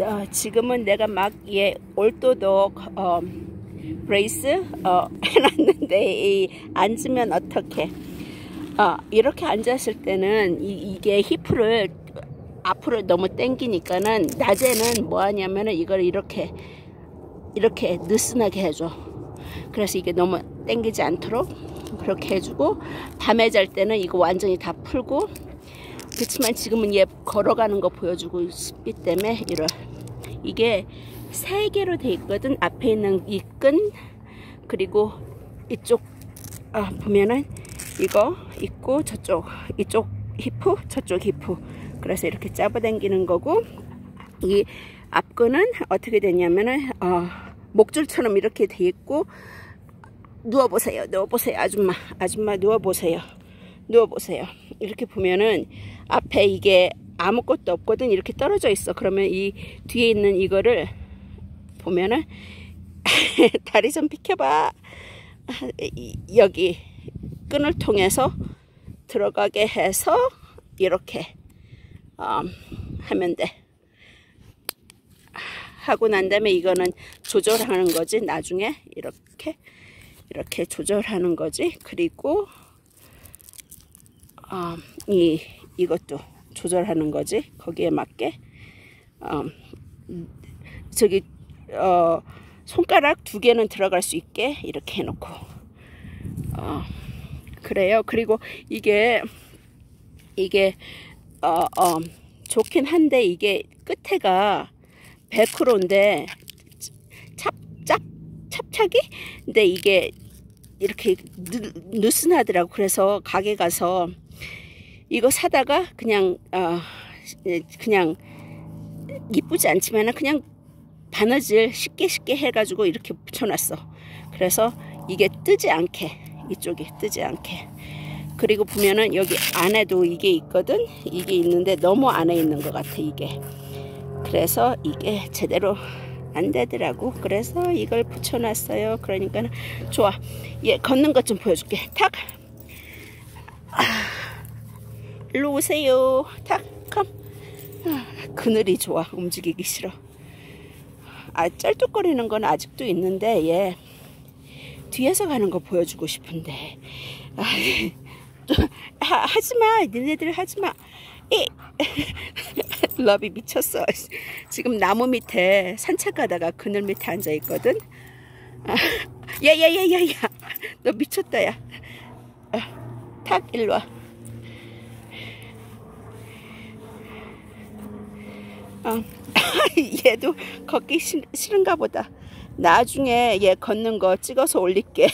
어, 지금은 내가 막 얘 ortho dog 어, brace 어, 해놨는데 이, 앉으면 어떻게 어, 이렇게 앉았을 때는 이, 게 힙을 앞으로 너무 당기니까는 낮에는 뭐 하냐면은 이걸 이렇게 이렇게 느슨하게 해줘. 그래서 이게 너무 당기지 않도록 그렇게 해주고 밤에 잘 때는 이거 완전히 다 풀고 그렇지만 지금은 얘 걸어가는 거 보여주고 있기 때문에 이런 이게 세 개로 돼 있거든. 앞에 있는 이 끈 그리고 이쪽 아, 보면은 이거 있고 저쪽 이쪽 히프 저쪽 히프. 그래서 이렇게 잡아당기는 거고 이 앞끈은 어떻게 되냐면은 어, 목줄처럼 이렇게 돼 있고 누워보세요. 누워보세요 아줌마. 아줌마 누워보세요. 누워보세요. 이렇게 보면은 앞에 이게 아무것도 없거든. 이렇게 떨어져 있어. 그러면 이 뒤에 있는 이거를 보면은 다리 좀 비켜봐. 여기 끈을 통해서 들어가게 해서 이렇게 음, 하면 돼. 하고 난 다음에 이거는 조절하는 거지. 나중에 이렇게 이렇게 조절하는 거지. 그리고 음, 이 이것도 조절하는 거지. 거기에 맞게. 어, 저기 어, 손가락 두 개는 들어갈 수 있게 이렇게 해놓고. 어, 그래요. 그리고 이게 이게 어, 어, 좋긴 한데 이게 끝에가 100%인데 찹짭 찹차기? 근데 이게 이렇게 느, 느슨하더라고. 그래서 가게 가서 이거 사다가 그냥 어, 그냥 이쁘지 않지만 그냥 바느질 쉽게 쉽게 해가지고 이렇게 붙여놨어. 그래서 이게 뜨지 않게 이쪽이 뜨지 않게. 그리고 보면은 여기 안에도 이게 있거든? 이게 있는데 너무 안에 있는 것 같아 이게. 그래서 이게 제대로 안 되더라고. 그래서 이걸 붙여놨어요. 그러니까 좋아. 얘 걷는 것 좀 보여줄게. 탁 일로 오세요. 탁, 컴. 그늘이 좋아. 움직이기 싫어. 아, 짤뚝거리는 건 아직도 있는데, 얘 뒤에서 가는 거 보여주고 싶은데. 아, 하, 하지마. 니네들 하지마. 이 러비 미쳤어. 지금 나무 밑에 산책 가다가 그늘 밑에 앉아 있거든. 아, 야야야야야. 너 미쳤다 야. 아, 탁 일로 와. 어. 얘도 걷기 싫, 은가 보다. 나중에 얘 걷는 거 찍어서 올릴게.